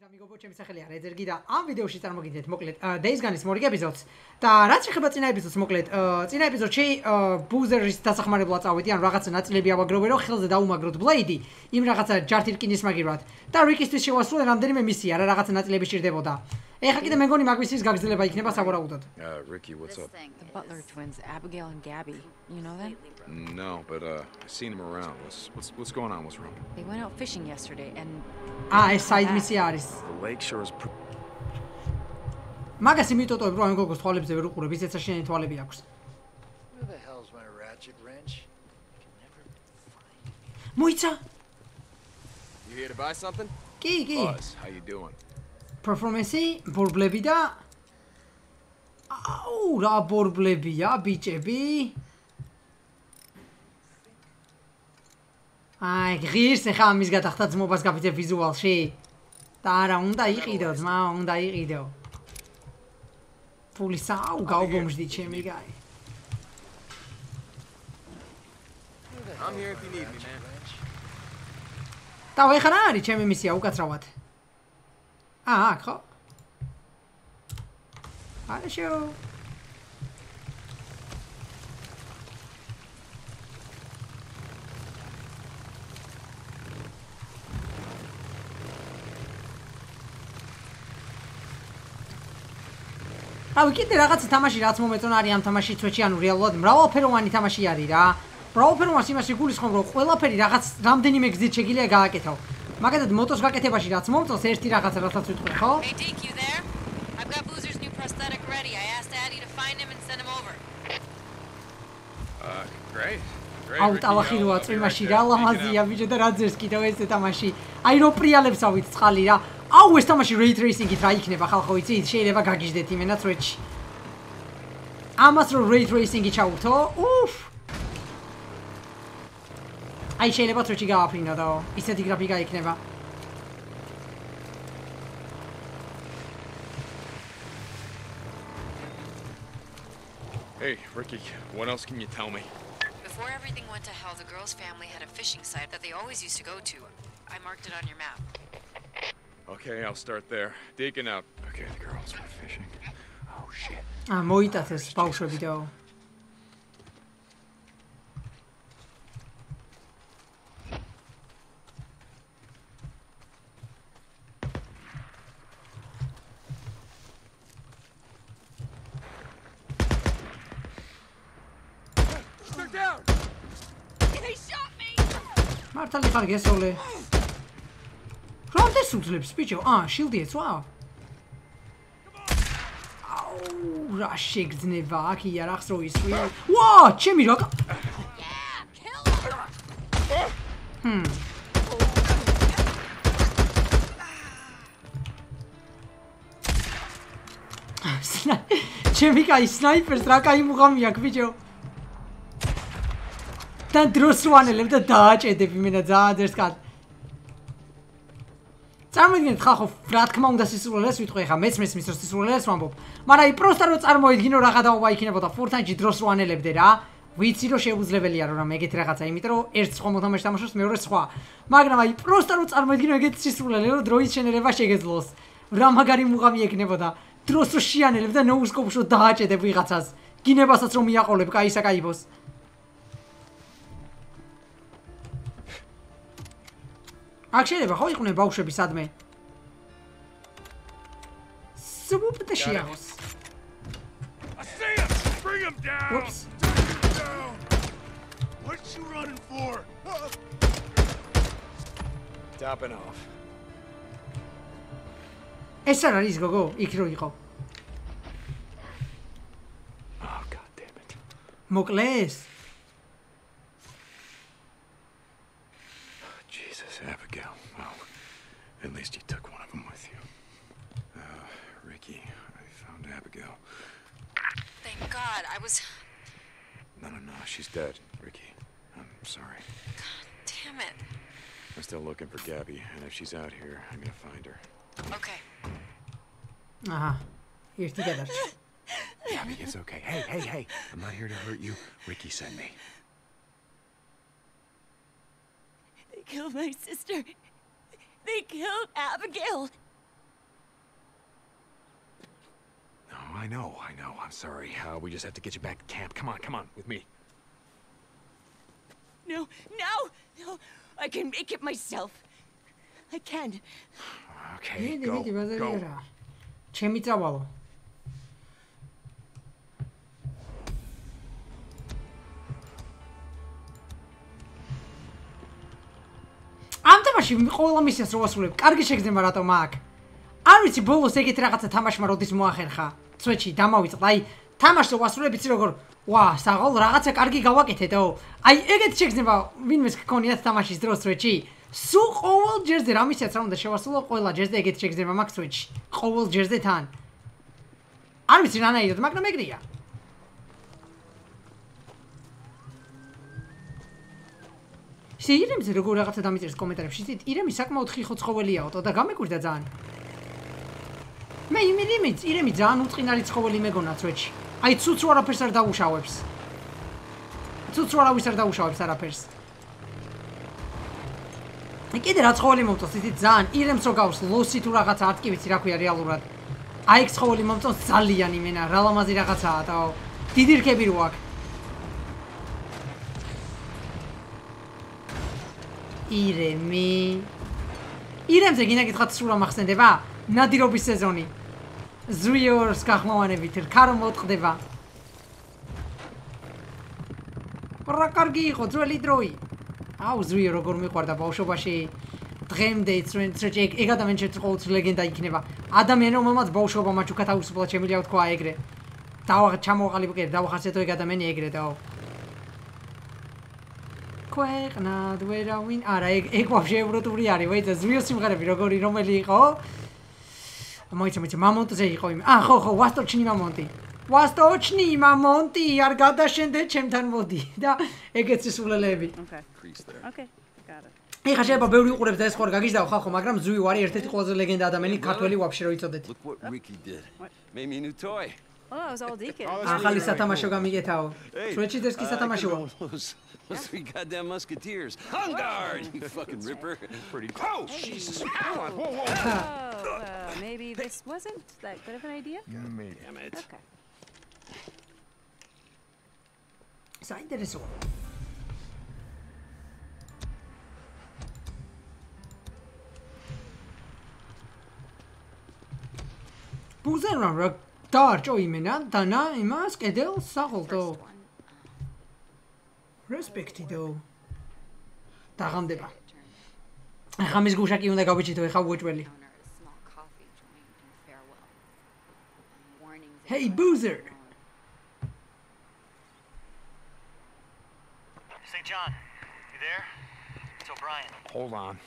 მოგესალმებით ამიგობო, ჩემი სახელი არის ეზერგი და ამ ვიდეოში წარმოგიდგენთ მოკლედ Days Gone-ის მორიგ ეპიზოდს. და რაც შეხება წინა ეპიზოდს მოკლედ, წინა ეპიზოდში Boozer-ის დასახმარებლად წავედი, ან რაღაცა ნაწილები ავაგროვე, რომ ხელზე დაუმაგროთ Blade-ი იმ რაღაცა ჯართი რკინის მაგივრად. და Ricky-ისთვის შევასრულე რამდენიმე მისია, რა რაღაცა ნაწილები სჭირდებოდა. ეხლა კიდე მეგონი მაგისის გაგრძელება იქნება სავარაუდოდ. Uh, Ricky, what's up? The Butler twins, Abigail and Gabby. You know them? No, but uh, I seen him around. What's what's what's going on? What's wrong? They went out fishing yesterday and აა, ეს side მისია არის. The lake sure is. Მაგას იმიტოტოებ, რომ ამ გოგოს თვალებზე ვერ უყურებ, ისეც შენი თვალები აქვს. Where the hell's my ratchet wrench? Მოიცა? You here to buy something? კი, კი. How you doing? performance-ი ბორბლები და აუ რა ბორბლებია ბიჭები აი ღირს ახლა ამის გადახდა ძმობას გავიწე ვიზუალში და არა უნდა იყიდო ძმა უნდა იყიდო ფული საუ გავბომжди ჩემი გაი I'm here if you need me man. და ვეხარ არის ჩემი მისია უკაცრავად. აა, აქ ხო? არა შო. რავი, კიდე რაღაც თამაში რაც მომეწონა არის ამ თამაში წვეჩი, ანუ რეალურად მრავალფეროვანი თამაში არის რა. მრავალფეროვანს იმაში გულისხმობ, რომ ყველაფერი რაღაც რამდენიმე გზით შეგიძლია გააკეთო. მაგალითად, მოტოს გაკეთებაში რაც მომწონს ერთი რაღაცა, რასაც ვიტყვი, ხო? Hey, Deke, you there? I've got Boozer's new prosthetic ready. I asked Addie to find him and send him over. Uh, great. Აუ Ricky, ტალახი I'll- როა I'll be წვიმაში რა ლამაზია ბიჭო და რა ძერს კიდევ ეს თამაში. აი რო პრიალებს ავით წყალი რა. აუ ეს თამაში ray tracing-ით რა იქნება ხალხო იცით? შეიძლება გაგიჟდეთ იმენა წვეთში. ამას რო ray tracing-ი ჩაურთო? უფ. I. Hey, Ricky, what else can you tell me? Before everything went to hell, the girl's family had a fishing site that they always used to go to. I marked it on your map. Okay, I'll start there. Digging up. Okay, the girls went fishing. Oh shit. A mojita se spaušo video. მართალი ხარ გესოლე. რამდენ სულებს ბიჭო? აა, შილდი ეცვა? აუ, რა შეგძნება აქ იარახს რო ისვი. ვა, ჩემი რა სნა- ჩემი კაი სნაიპერს რა კაი მუღამი აქვს ბიჭო. და დროს ვანელებ და დააჭედებ იმენა ძალიან ძერს კად. წარმოგიდგენთ ხახო რა თქმა უნდა სისულელეს ვიტყვი ხა მეც მესმის რომ სისულელეს ვამბობ. მაგრამ აი პროსტა რო წარმოედგინო რა გადაობა იქნებოდა ფურთანჯი დროს ვანელებდე რა. ვიცი რომ შეუძლებელია რომ რამ ეგეთ რაღაცა, იმიტომ რომ ერთ სხვა მოთამაშე თამაშობს, მეორე სხვა. მაგრამ აი პროსტა რო წარმოედგინო ეგეთ სისულელე რომ დროის შენერება შეგეძლოს. რა მაგარი მუღამი ექნებოდა. დროს რო შეანელებ და ნოუსკოპშო დააჭედებ ვიღაცას. გინებასაც რომ მიაყოლებ Action ever, how you gonna bow should be sad me? Swoop the shells. I see him! Bring him down! Him down. What you running for? Topping off. E sarà Risco, go, i cronico. Oh, god damn it. Mokles. At least you took one of them with you. Uh, Ricky, I found Abigail. Thank God, I was... No, no, no, she's dead, Ricky. I'm sorry. God damn it. I'm still looking for Gabby, and if she's out here, I'm gonna find her. Okay. Aha. Uh-huh. You're together. Gabby, it's okay. Hey, hey, hey! I'm not here to hurt you. Ricky sent me. They killed my sister. They killed Abigail. No, oh, I know, I know. I'm sorry. Uh, we just have to get you back to camp. Come on, come on, with me. No, no, no. I can make it myself. I can. Okay, go, go. თამაში ყველა მისიას რო ასრულებ, კარგი შეგრძნება რატომ აქ? არ ვიცი ბოლოს ეგეთ რაღაცა თამაშმა როდის მოახერხა. წვეჩი დამავიწყდა. აი, თამაშს ასრულებ, იცი როგორ ვა, საღოლ რაღაცა კარგი გავაკეთეთო. აი, ეგეთ შეგრძნება ვინმეს გქონიათ თამაშის დროს წვეჩი. სულ ყოველ ჯერზე რა მისიაც რა უნდა შევასრულო, ყველა ჯერზე ეგეთ შეგრძნება მაქვს წვეჩი. ყოველ ჯერზე თან. არ ვიცი რანაირად, მაგრამ ეგრეა. ისე ირემზე როგორ რაღაცა დამიწერს კომენტარებში, იცით, ირემი საკმაოდ ხიხო ცხოველიაო და გამეკვირდა ძალიან. მე იმ ირემიც, ირემი ძალიან უწყინარი ცხოველი მეგონა წვეჩი. აი ცუცუ არაფერს არ დაუშავებს. ცუცუ არავის არ დაუშავებს არაფერს. კიდე რა ცხოველი მომწონს, იცით, ძალიან ირემს რო გავს ლოსი თუ რაღაცა არ ტკივიცი რა ქვია რეალურად. აი ცხოველი მომწონს ძალიან იმენა, რა ლამაზი რაღაცაა და დიდი რქები რო აქვს. ირემი ირემზე გინდა გითხრათ სულ რა მახსენდება? ნადირობის სეზონი. ზვიორს გახმოვანებით რქარო მოტყდება. რა კარგი იყო ძველი დროი. აუ ზვიო როგორ მიყვარდა ბავშვობაში. დღემდე ჩვენ ეგ ადამიანი ყოველთვის ლეგენდა იქნება. ადამიანი რომელმაც ბავშვობა მაჩუკა თავისუფლად შემიძლია თქვა ეგრე. დავა ჩამოყალიბე, დავახასიათო ეგ ადამიანი ეგრე და ქვეყნად ვერავინ არა ეგ ეგ ვაფშე ევროტული არის ვაიცა ზვიო სიმღერები როგორი რომელი იყო? მოიცა მოიცა მამონტზე იყო იმ აა ხო ხო ვასტოჩნი მამონტი. ვასტოჩნი მამონტი არ გადაშენდე ჩემთან მოდი და ეგეც სულელები ოკეი ოკეი ეხა შეიძლება ბევრი უყურებს და ეს ხوار გაგიჟდაო ხახო, მაგრამ ზვი ვარი ერთ-ერთი ყველაზე ლეგენდა ადამიანი ქართველი ვაფშე რო იცოდეთ. Look what Ricky did. Made me a new toy. Ah, ali satama shoga migetao. Sreći goddamn musketeers. On guard, you fucking ripper. Pretty oh, cool. Oh, Jesus. Whoa, whoa. Oh, uh, maybe this wasn't that good of an idea? Damn it. Okay. Sai da nessuno. Who's in around, დაარჭო იმენა დანა იმას კედელს საღოლტო First one, რესპექტი დო დაღამდება ახლა მის გუშაკი უნდა გავიჩითო ეხა უეჭველი. Hey, Boozer. St. John, you there? It's O'Brien. Hold on.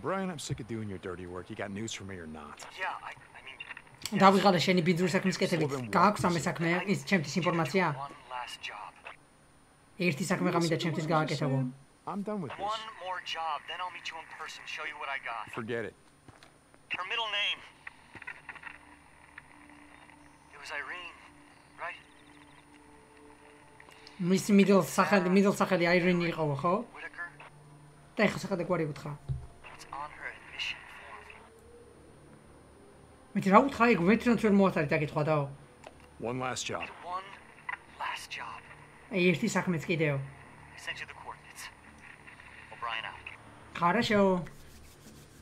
Brian, I'm sick of doing your dirty work. You got news for me or not? Yeah, I, I mean, დავიღალე შენი ბიძური საქმის კეთებით გააქვს ამ საქმე ის ჩემთვის ინფორმაცია one ერთი საქმე გამინდა ჩემთვის გააკეთებო I'm done with One this. more job, then I'll meet you in person, show you what I got. Forget it. Her middle name. It was Irene, right? მის მიდელ სახელი მიდელ სახელი აირინი იყო ხო და ეხა საყადა გვარი უთხრა მე რა უთხრა ეგ ვეტრანს ვერ მოასწარი დაგეთქვა და One last job. One last job. აი ერთი საქმეც კიდეო I sent you the coordinates. O'Brien out. ხარაშო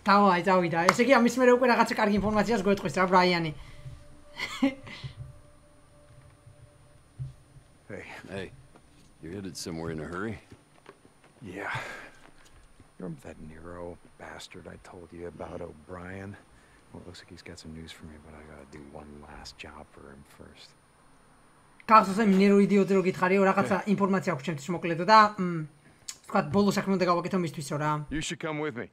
დავაი წავიდა ესე იგი ამის მერე უკვე რაღაცა კარგი ინფორმაციას გვეტყვის რა ბრაიანი Hey. Hey, you're headed somewhere in a hurry? Yeah. You remember that Nero bastard I told you about, O'Brien? Well, it looks like he's got some news for me, but I gotta do one last job for him first. გახსოვს ამ ნერო იდიოტი რო გითხარიო რაღაცა ინფორმაცია აქვს ჩემთვის მოკლედო და მ თქვა ბოლო საქმე უნდა გავაკეთო მისთვისო რა You should come with me.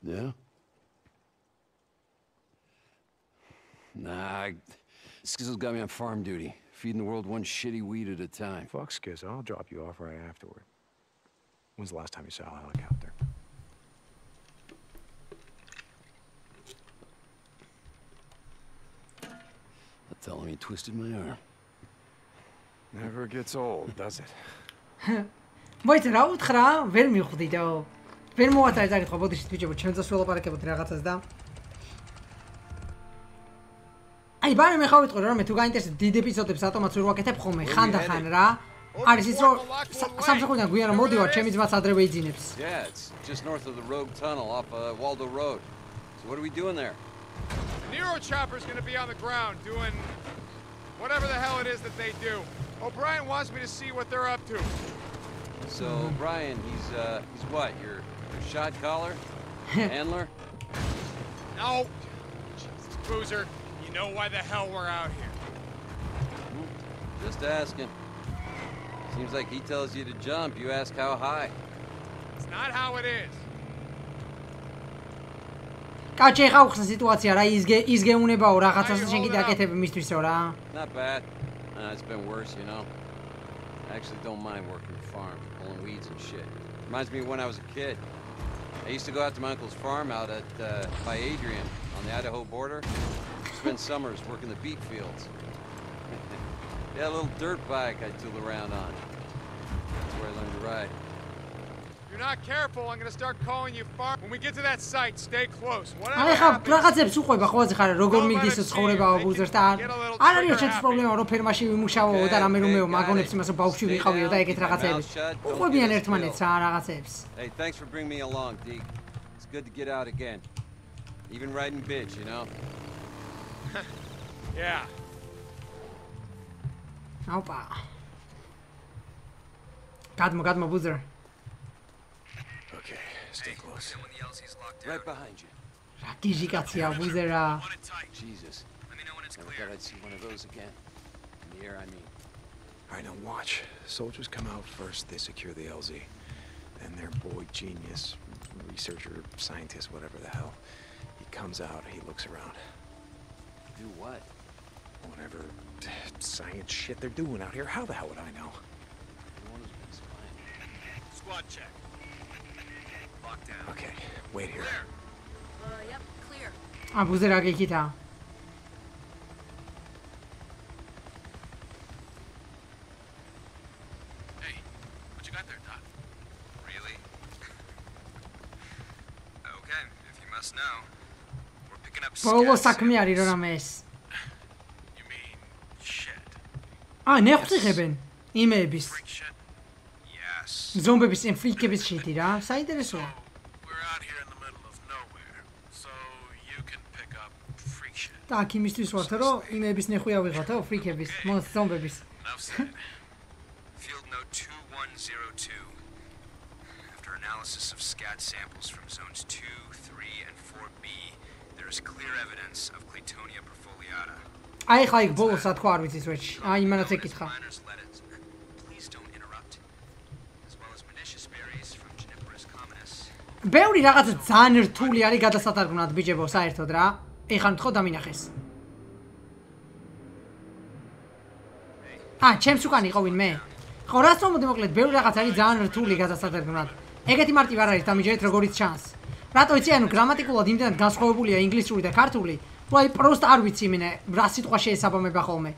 Yeah? Nah, I, Skizzle's got me on farm duty, feeding the world one shitty weed at a time. Fuck Skizzo, I'll drop you off right afterward. When's the last time you saw a helicopter? Tell him he twisted my arm. Never gets old, does it? მოიცა რა უთხრა ვერ მიხვდიდო ვერ მოვაწარე წაკითხვა, ბოდიში ბიჭებო, ჩემ ძას ველაპარაკებოდ რაღაცას და აი, ბარი მე ხავ ვიტყვი რომ მე თუ გაინტერესებს დიდ ეპიზოდებს ატომაც ვერ ვაკეთებ ხოლმე, ხანდახან რა. არის ის რომ სამსახურიდან გვიან რომ მოდივარ, ჩემი ძმაც ადრევე იძინებს. Yeah, it's just north of the Rogue Tunnel off uh, Waldo Road. So what are we doing there? The Nero chopper's gonna be on the ground doing whatever the hell it is that they do. O'Brien wants me to see what they're up to. So Brian, he's uh, he's what? Your, your shot caller, handler? No. Jesus, Boozer, you know why the hell we're out here. Just asking. Seems like he tells you to jump. You ask how high. It's not how it is კაჭე ხა უხსნა სიტუაცია რა ის გე ის გეუნებაო რაღაცას შენ კიდე აკეთებ მისთვისო რა. Not bad. Uh, it's been worse, you know. I actually don't mind working the farm, pulling weeds and shit. Reminds me of when I was a kid. I used to go out to my uncle's farm out at uh, by Adrian on the Idaho border. Spend summers working the beet fields. yeah, a little dirt bike I tool around on. That's where I learned to ride. You're not careful, I'm gonna start calling you far. When we get to that site, stay close. Whatever აი ხა რაღაცებს უყვება ყველაზე ხარ როგორ მიგდის ცხოვრება აბუზერს და არ არ არის ჩემს პრობლემა რომ ფერმაში ვიმუშაო და რამე რომეო მაგონებს იმას რომ ბავშვი ვიყავიო და ეგეთ რაღაცები უყვებიან ერთმანეთს რა რაღაცებს Hey, thanks for bringing me along, Deke. It's good to get out again. Even riding bitch, you know? Yeah. აუპა გადმო გადმო ბუზერ Stay close. Right behind you. Jaký říkací a buzera. Jesus. Never thought I'd see one of those again. In the air, I mean. All right, now watch. Soldiers come out first, they secure the LZ. Then their boy genius, researcher, scientist, whatever the hell, he comes out, he looks around. Do what? Whatever science shit they're doing out here. How the hell would I know? Squad check. Locked down. Okay, wait here. Uh, yep, clear. ა ბუზერა გიქითა Hey, what you got there, Doc? Really? okay, if you must know. We're picking up ბოლო scats საქმე არის რომ რამე ეს You mean shit? ა ნეხწიხებენ იმეების Yes. ზომბების იმ ფრიკების შიტი რა საინტერესოა აქ იმისთვის ვართ რომ იმეების ნეხვია ვიღათო ფრიკების მოს ზომბების. Field note 2102. After analysis of scat samples from zones 2, 3, and 4B, there is clear evidence of Claytonia perfoliata. აი ხა იქ ბოლოს რა თქვა არ ვიცი სვეჩი აი იმანაც ეკითხა ბევრი რაღაც ძალიან რთული არის გადასატარგმნად ბიჭებო საერთოდ რა ეხლა თქო დამინახეს. ა ჩემს უკან იყო ვინმე. ხო რას მომდი მოკლედ ბევრი რაღაც არის ძალიან რთული გადასატარგმნად ეგეთი მარტივ არ არის დამიჯერეთ როგორიც ჩანს. რატო იცი ანუ გრამატიკულად იმდენად განსხვავებულია ინგლისური და ქართული რომ აი პროსტ არ ვიცი მინე რა სიტყვა შეესაბამება ხოლმე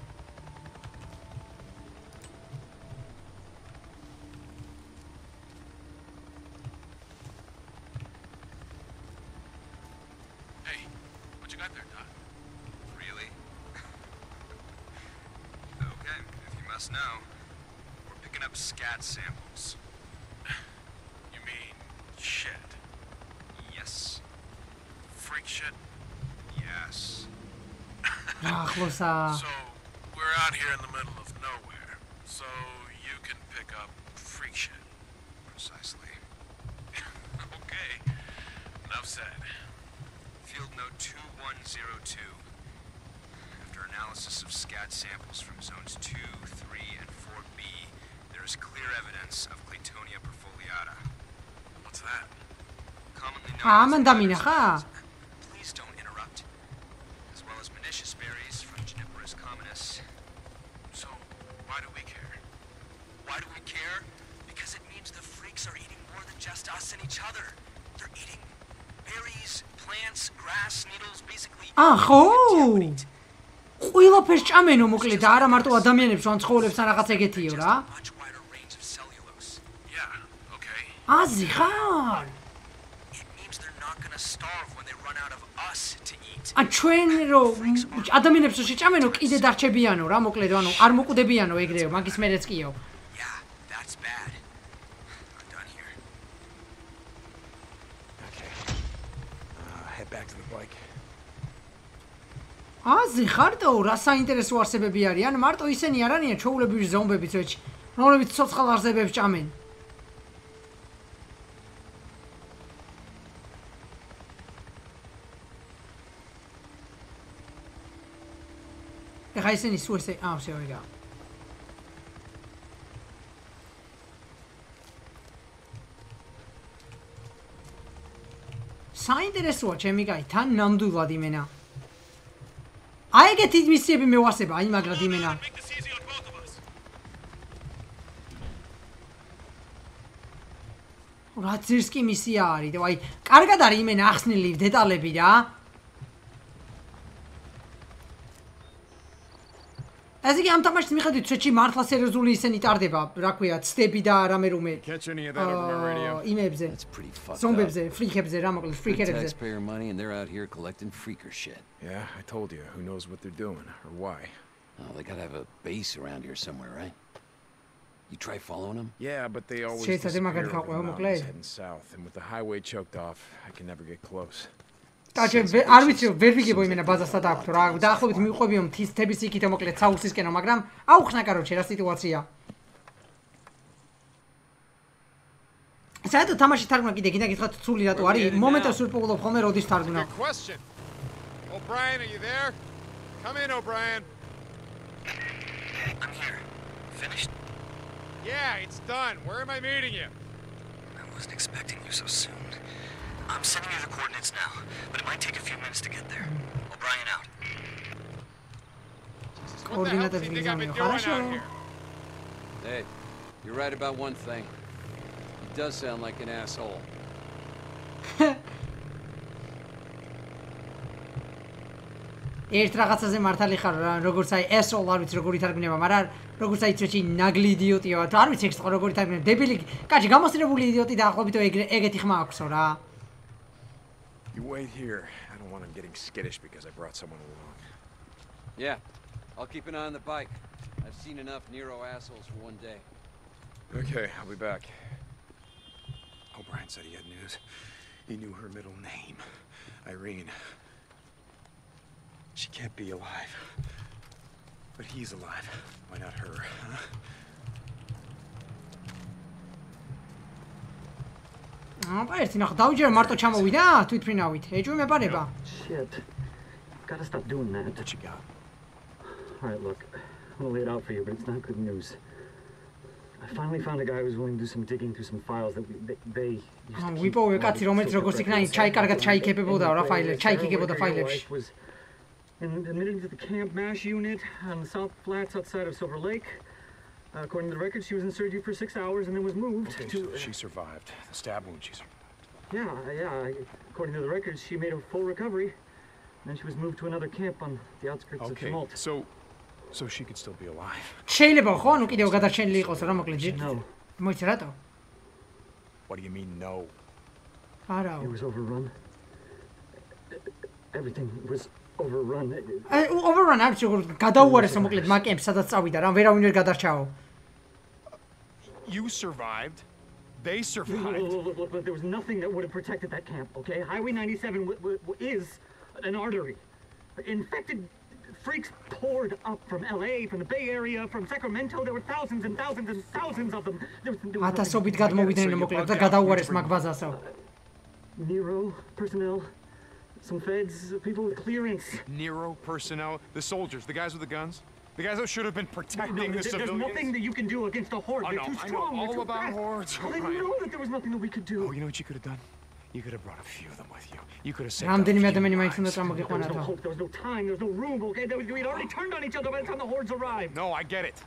So, we're out here in the middle of nowhere, so you can pick up freak shit. Precisely. okay, enough said. Field note 2102. After analysis of scat samples from zones 2, 3, and 4B, there is clear evidence of Claytonia perfoliata. What's that? Commonly known ah, as... just us and each other. They're eating berries, plants, grass, needles, basically. ა ხო ყველაფერს ჭამენო მოკლედ და არა მარტო ადამიანებს ან ცხოველებს ან რაღაც ეგეთიო რა აზი ხარ not gonna starve when they run out of us to eat. ან ჩვენ რომ ადამიანებს შეჭამენო კიდე დარჩებიანო რა მოკლედ ანუ არ მოკვდებიანო ეგრეო მაგის მერეც კიო Yeah, that's bad. I'm done here. Okay. Uh, head back to the bike. აზე ხარტო, რა საინტერესო არსებები არიან, მარტო ისინი არ არიან ჩაულებრივი ზომბებიც, რეჩი, რომლებიც ცოცხალ არსებებს ჭამენ. ეხა ისინი სულ ესე ამ შევიგა. საინტერესოა ჩემი კაი, თან ნამდვილად იმენა. აი ეგეთი მისიები მევასება აი მაგრად იმენა. რა ძირს კი მისია არის და აი კარგად არის იმენა ახსნილი დეტალები რა ეს იგი ამ თამაშის მიხედვით შეჭი მართლა სერიოზული ისენი ტარდება რა ქვია ცდები და რამე რომე Catch any of that over my radio? იმებზე That's pretty fucked up. ზომბებზე ფრიქებზე რა მოკლედ Free ფრიქერებზე taxpayer money and they're out here collecting freaker shit. Yeah, I told you. Who knows what they're doing or why? Oh, they gotta have a base around here somewhere, right? You try following them? Yeah, but they always შეიძლება disappear მაგარი over the გაყვევა mountains მოკლედ heading south, and with the highway choked off, I can never get close. ტაჩე არ ვიცი ვერ ვიგებო იმენა ბაზასთან აქვს რა დაახლოებით მიყვებიო მთის თების იქით მოკლედ საუსისკენო მაგრამ აუხნა კაროჩე რა სიტუაცია საერთოდ თამაში თარგმნა კიდე კიდე გითხრათ ცული რატო არის მომენტებს ვერ პოულობ ხოლმე როდის თარგმნა. O'Brien, are you there? Come in, O'Brien. I'm here. Finished? Yeah, it's done. Where am I meeting you? I wasn't expecting you so soon. I'm sending you the coordinates now, but it might take a few minutes to get there. O'Brien out. What the hell კოორდინატები he think I've been doing out here? Hey, you're right about one thing. He does sound like an asshole. ერთ რაღაცაზე მართალი ხარ რა როგორც აი ესოლ არ ვიცი როგორი თარგმნება მაგრამ როგორც აი წეჩი ნაგლი იდიოტია თუ არ ვიცი ეს ხო როგორი თარგმნება დებილი კაჭი გამოსწრებული იდიოტი დაახლოებით ეგრე ეგეთი ხმა აქვსო რა You wait here. I don't want him getting skittish because I brought someone along. Yeah, I'll keep an eye on the bike. I've seen enough Nero assholes for one day. Okay, I'll be back. O'Brien said he had news. He knew her middle name, Irene. She can't be alive. But he's alive. Why not her, huh? აბა ერთი ნახა დავიჯერე მარტო ჩამოვიდა თვითფრინავით ეჭვი მეპარება Shit. Gotta stop doing that. What you got? All right, look. I'm gonna lay it out for you, but it's not good news. I finally found a guy who was willing to do some digging through some files that we, they, they used to keep. ვიპოვე while კაცი they რომელიც still როგორც kept იქნა records. ჩაი კარგად And ჩაიკებებოდა რა the ფაილებს Sarah ჩაიკიგებოდა Wicker, your ფაილებში wife, was in- admitted to the camp MASH unit on the South Flats outside of Silver Lake. Uh, according to the record, she was in surgery for six hours and then was moved okay, to... So she survived. The stab wound, she survived. Yeah, uh, yeah. According to the records, she made a full recovery. Then she was moved to another camp on the outskirts okay, of Tumult. so... So she could still be alive. No. What do you mean no? It was overrun. Everything was overrun. Overrun. I'm sure. Gadawar is ma لدماغ sada ساوي دارم. vera unir قدر you survived. They survived. Look, look, look, look, look, there was nothing that would have protected that camp, okay? Highway 97 is an artery. Infected freaks poured up from LA, from the Bay Area, from Sacramento. There were thousands and thousands and ththousands of them. There was, there. Nero, personnel, some feds, people with clearance. Nero, personnel, the soldiers, the guys with the guns? the guys that should have been protecting No, the there- there's civilians. nothing that you can do against a horde. I They're know, too I know strong. they're all too about fast. hordes, I O'Brien. know that there was nothing that we could do. Oh, you know what you could have done? You could have brought a few of them with you. You could have saved რამდენიმე a few ადამიანი მაინც უნდა lives. წამოგიყვანა There was no თო hope, there was no time, there was no room, okay? There was, we'd already turned on each other by the time the hordes arrived. No, I get it.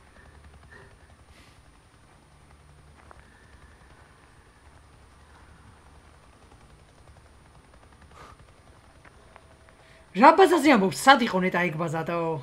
რა ბაზაზე ამბობს სად იყო ნეტა ეგ ბაზატო Look,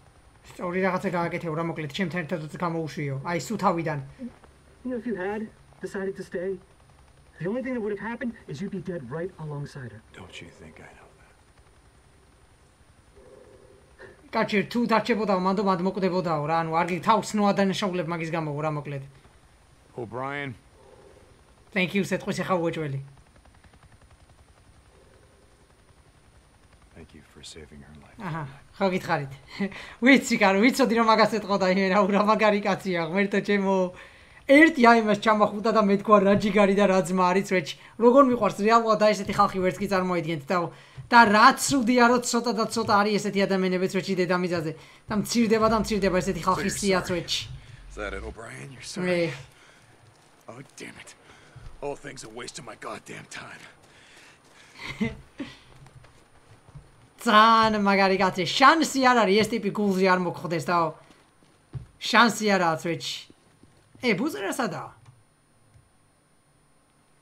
სწორი რაღაცა გააკეთე რა მოკლედ ჩემთან ერთადაც გამოუშვიო. აი სუ თავიდან. You know, if you had decided to stay, the only thing that would have happened is you'd be dead right alongside her. Don't you think I know? კაჩი თუ დარჩებოდა მანდო მანდ მოკვდებოდაო რა ანუ არ გი თავს ნოა დანაშაულებ მაგის გამო რა მოკლედ O'Brien. Thank you სეტყვის ახლა უეჭველი Thank you for saving her life. აჰა ხო გითხარით ვიცი კარო ვიცოდი რომ მაგას ეთყოდა იმენ რა ურა მაგარი კაცია ღმერთო ჩემო ერთი აი მას ჩამახუტა და მე თქვა რა ჯიგარი და რა ძმა არის ვეჭ როგორ მიყვარს რეალურად და ესეთი ხალხი ვერც კი წარმოიდგენთ და და რა ცუდია რომ ცოტა და ცოტა არის ესეთი ადამიანებიც ვეჭი დედამიწაზე და მცირდება და მცირდება ესეთი ხალხის სიაც Is that it, O'Brien? You're sorry? Oh, damn it. All things a waste of my goddamn time. ძალიან მაგარი კაცი. შანსი არ არის ეს ტიპი გულზე არ მოგხვდეს და შანსი არაა ვეჭი ე ბუზერა სადა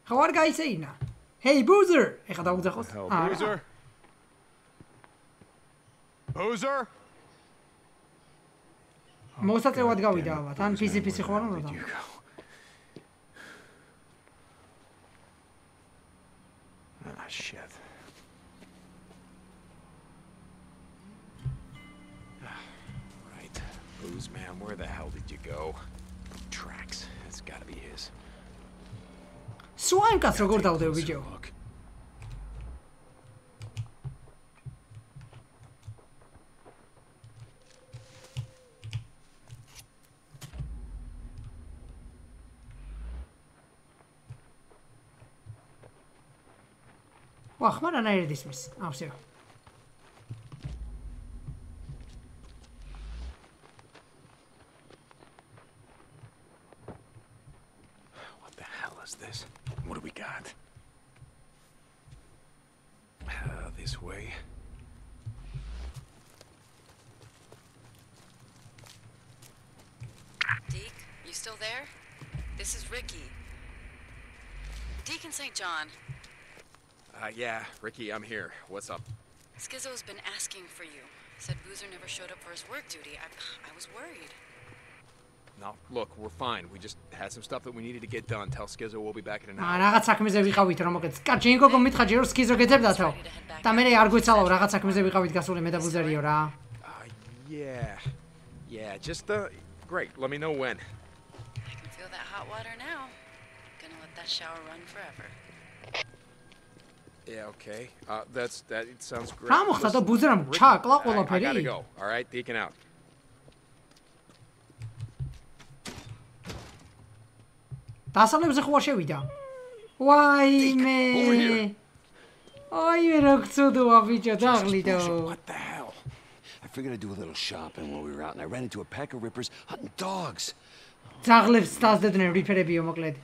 ხო არ გაიცეინა? ჰეი ბუზერ! ეხა დაუძახოს. არა. Boozer? Boozer? მოსაწევად გავიდა ალბათ ან ფიზი ფიზი ხო არ უნდა. Ah, shit. shoes, man. Where the hell did you go? Tracks. That's gotta be his. Słanka, co Gordał widział. واخ مرة I'll see you. The is this? What do we got? Uh, this way. Deke, you still there? This is Ricky. Deacon St. John. Uh, yeah, Ricky, I'm here. What's up? Skizzo's been asking for you. Said Boozer never showed up for his work duty. I, I was worried. No, look, we're fine. We just had some stuff that we needed to get done. Tell Skizzo we'll be back in an აა hour. რაღაც საქმეზე ვიყავით რომ მოკეთ კაჩი გოგო მითხა ჯერ სკიზო გეძებდათო და მე არ გვეცალავ რაღაც საქმეზე ვიყავით გასული მე და ბუზერიო რა Yeah. Yeah, just, uh, great. Let me know when. I can feel that hot water now. Gonna let that shower run forever. Yeah, okay. Uh, that's, that it sounds great. რა მოხდა და Listen, ბუზერამ Ricky, ჩააკლა I- I gotta ყველაფერი go, all right? Deacon out. დასავლებზე ხო არ შევიდა ვაიმე აიმე რა გწოდოა ბიჭო დაღლიდო What the hell? I figured I'd do a little shopping while we were out, and I ran into a pack of rippers hunting dogs. ძაღლებს დასდედნენ რიფერებიო მოკლედ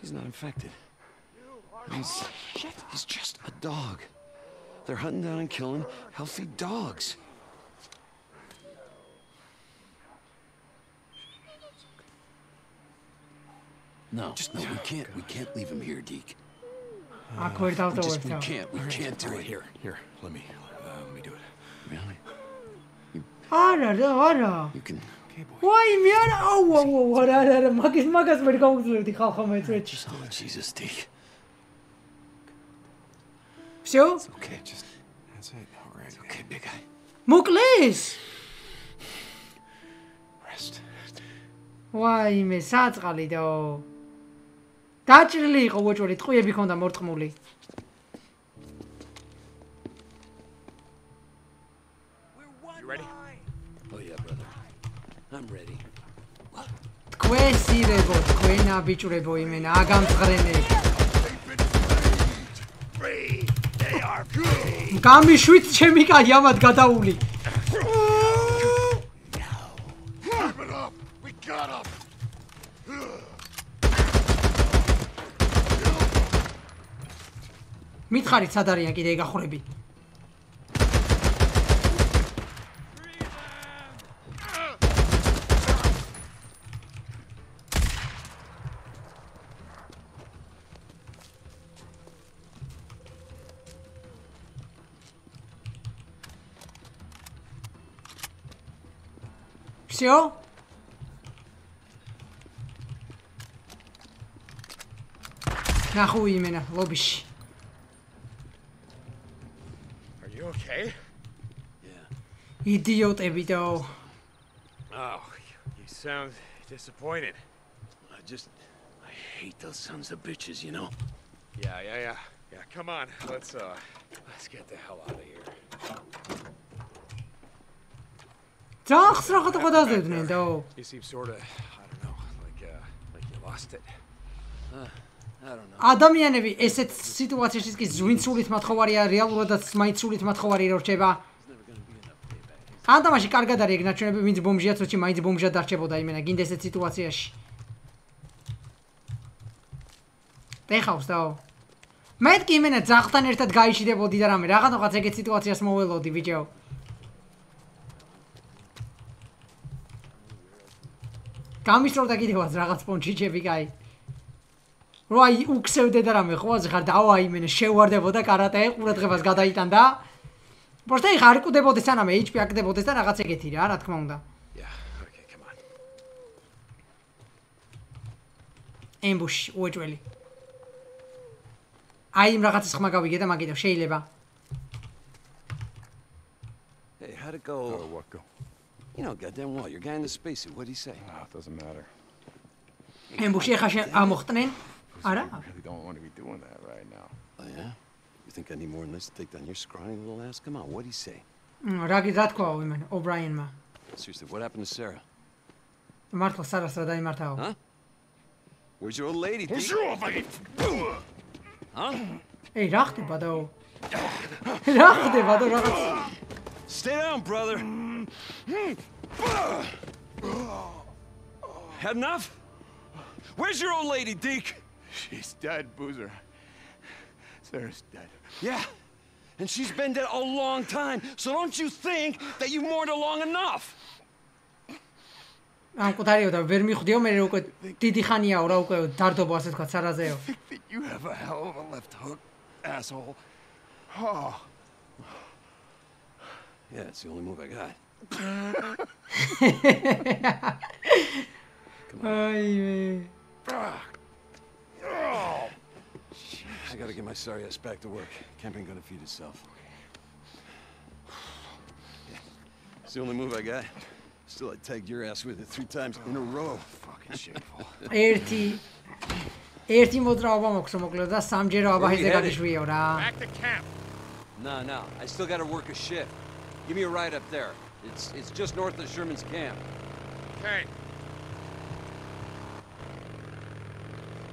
He's not infected. He's, he's just a dog. They're hunting down and killing healthy dogs. No, just no, we can't. Oh, we can't leave him here, Deke. Uh, we just, we can't. We right, can't do right, it. Here, here. Let me. Uh, let me do it. Really? You, ara, ara. You can. Vay mi ara. Oh, whoa, whoa, ara, ara. Makas, makas, mert kongzulati kalkamayız reç. Oh, Jesus, Deke. Все? It's okay, just. That's it. All right. It's okay, big guy. Muklis. Rest. Vay mi, saat kalıydı o. დაჭრილი იყო უეჭველი ტყუები ქონდა მორტყმული You ready? Oh yeah, brother. I'm ready. თქვენსირებო თქვენა ბიჭურებო იმენა free. გამიშვით ჩემი კაი ამად გადაული მითხარით სად არიან კიდე ეგახურები Всё? ნახო იმენა ლობიში. იდიოტები და Oh, you sound disappointed. I just... I hate those sons of bitches, you know? Yeah, yeah, yeah. Yeah, come on. Let's, uh, let's get the hell out of here. ძალიან ხსრახად ყვადაზდებდნენ და You seem sort of, I don't know, like, uh, like you lost it. Uh, I don't know. ადამიანები ესეთ სიტუაციაში კი ზვინ სულით მათხოვარია რეალურადაც მაინც სულით მათხოვარი რჩება ამ თამაში კარგად არის ეგ ნაჩვენები ვინც ბომჟია წოჩი მაინც ბომჟად დარჩებოდა იმენა გინდა ესეთ სიტუაციაში დეხავს და მე კი იმენა ძაღლთან ერთად გაიშვიდებოდი და რამე რაღაცა ეგეთ სიტუაციას მოველოდი ბიჭო გამისროდა კიდევაც რაღაც პონჩიჩები кай რო აი უქსევდე და რამე ხო ახლა დავა იმენე შევარდებოდა карате ყურადღებას გადაიტანდა მოშთა იხა არ კვდებოდეს სანამ HP აკდებოდეს და რაღაც ეგეთი რა, რა თქმა უნდა. ემბუში უეჭველი. აი იმ რაღაცის ხმა გავიგე და მაგიდო შეიძლება. Hey, how'd it go? Oh, what go? You know, goddamn well, your guy in the spacesuit, what'd he say? Ah, it doesn't matter. ემბუში ხაშენ ამოხტნენ? არა? I really don't want to be doing that right now. Oh, yeah? think I need more take down your scrawny little ass. Come on, what'd he say? راقي ذاتكو او من O'Brien, ما. Seriously, what happened to Sarah? مرتو سارة سرداي مرتاو. Huh? Where's your old lady? Where's your old lady? Huh? Hey, راختي بدو. راختي bado, راختي. Stay down, brother. Had enough? Where's your old lady, Deke? She's dead, Boozer. Sarah's dead. Yeah, and she's been dead a long time, so don't you think that you mourned her long enough? ამ კუთარიო და ვერ მიხვდიო მე უკვე დიდი ხანიაო რა უკვე დარდობო ასე თქვა სარაზეო That you have a hell of a left hook, asshole. Oh. Yeah, it's the only move I got. აი მე I gotta get my sorry ass back to work. Camp ain't gonna feed itself. It's the only move I got. Still, I tagged your ass with it three times in a row. Fucking shameful. Erti. Erti mot Sam också, Moklada. the Rabah is a Gadishwi, ora. Back to camp. No, no. I still gotta work a shift. Give me a ride up there. It's, it's just north of Sherman's camp. Okay.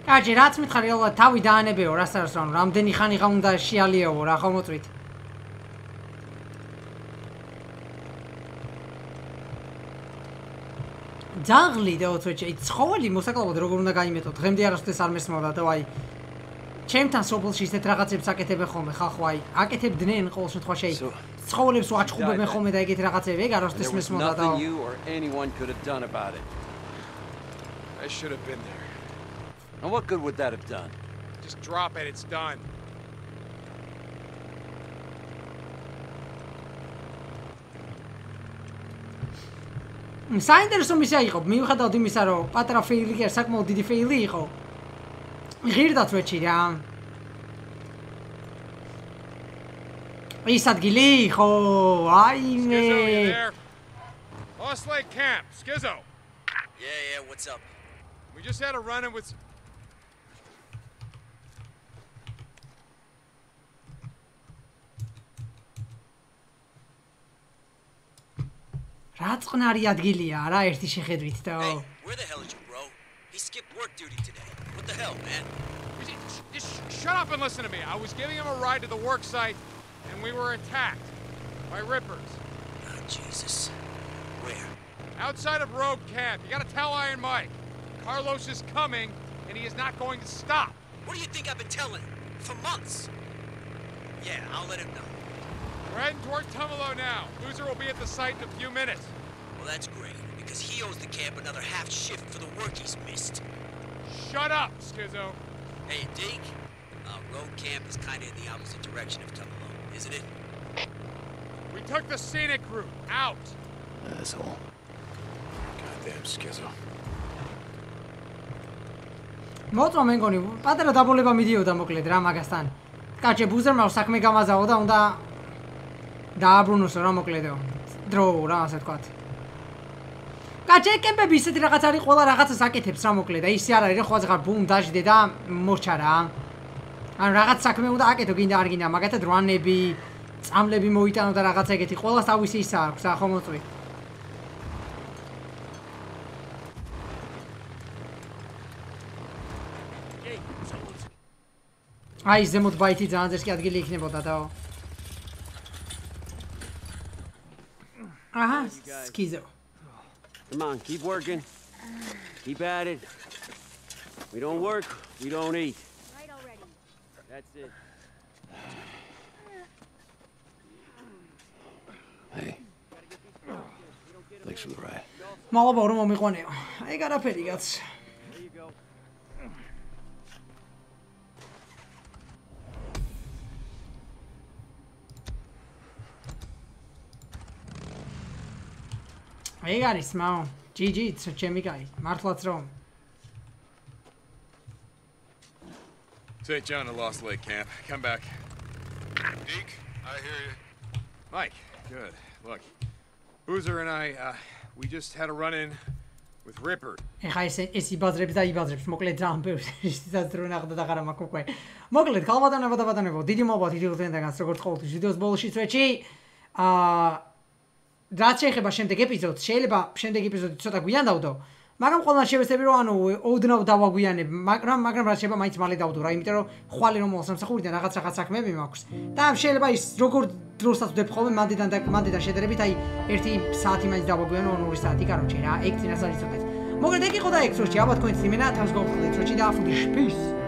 კაჭი რაც მითხარი რეალურად თავი დაანებეო რას არის რა რამდენი ხანი ხა უნდა შეალიეო რა ხომ მოწვით ძაღლი და ოთვეჭე ი ცხოველი მოსაკლავად როგორ უნდა გაიმეტო დღემდე არასდროს არ მესმოდა და აი ჩემთან სოფელში ისეთ რაღაცებს აკეთებენ ხოლმე ხალხო აი აკეთებდნენ ყოველ შემთხვევაში აი ცხოველებს ვაჩხუბებენ ხოლმე და ეგეთ რაღაცები ეგ არასდროს მესმოდა და. I should have been there. And what good would that have done? Just drop it. It's done. საინტერესო მისია იყო მიუხედავად იმისა რომ პატრა ფეილი კი არ საკმაოდ დიდი ფეილი იყო ღირდა თვეჩი რა ის ადგილი იყო აი მე Skizzo, you there? Lost Lake Camp. Skizzo. Yeah, yeah, what's up? We just had a run-in with... რა წყნარი ადგილია რა ერთი შეხედვით და Hey, where the hell is your bro? He skipped work duty today. What the hell, man? Just, just shut up and listen to me. I was giving him a ride to the work site, and we were attacked by rippers. Oh, Jesus. Where? Outside of Rogue Camp. You gotta tell Iron Mike. Carlos is coming, and he is not going to stop. What do you think I've been telling him? For months. Yeah, I'll let him know. We're heading toward Tumalo now. Boozer will be at the site in a few minutes. Well, that's great, because he owes the camp another half shift for the work he's missed. Shut up, Skizzo. Hey, Deke, uh, road camp is kind of in the opposite direction of Tumalo, isn't it? We took the scenic route. Out. Asshole. Goddamn Skizzo. მოწვა მე მგონი პატარა დაბოლება მიდიოდა მოკლედ რა მაგასთან. კაჭე ბუზერმა საქმე გამაზაო და უნდა დააბრუნოსო რა მოკლედო. დრო რა ასე თქვათ. კაჭე კემპები ისეთი რაღაც არის ყველა რაღაცას აკეთებს რა მოკლედ. აი ისე არ არის რა ხვაზე ხარ ბუმ დაждდე და მორჩა რა. ან რაღაც საქმე უნდა აკეთო გინდა არ გინდა მაგათად რანები წამლები მოიტანო და რაღაც ეგეთი ყველას თავისი ისა აქვს ახო მოწვი. აი ზემოთ ბაითი ძალიან ძერსკი ადგილი იქნებოდა დაო. Uh-huh. Aha, schizo. Come on, keep working. Keep at it. We don't work, we don't eat. Right already. That's it. Hey. Thanks for the ride. Ma la paura mi qua ne ho. I got up it, you guys. ეგ არის მაო. GG, ჩემი კაი. მართლაც რომ. St. John to Lost Lake camp. Come back. Deke, I hear you. Mike, good. Look, Boozer and I, uh, we just had a run-in with Ripper. ეხა ეს ეს იბაზრებს და იბაზრებს მოკლედ ძალიან ბევრს რო ნახდა და ხარა მაქვს უკვე მოკლედ ქალბატონებო და ბატონებო დიდი მოგვა დიდი ხდენდაგანს როგორც ყოველთვის ვიდეოს ბოლოში წვეჩი აა რაც შეეხება შემდეგ ეპიზოდს შეიძლება შემდეგ ეპიზოდი ცოტა გვიან დავდო მაგრამ ყველა შევეცდები რომ ანუ ოდნავ დავაგვიანებ მაგრამ მაგრამ რაც შეიძლება მაინც მალე დავდო რა იმიტომ რომ ხვალე რომ მოსამსახურიდან რაღაც რაღაც საქმეები მაქვს და შეიძლება ის როგორ დროსაც ვდებ ხოლმე მანდიდან და მანდიდან შედარებით აი ერთი საათი მაინც დავაგვიანო ან ორი საათი კაროჩე რა ეგ წინასწარ იცოდეთ მოკლედ ეგ იყო და ეგ სროჩი აბა თქვენც იმენა თავს გავხდეთ სროჩი და ფუდი შპის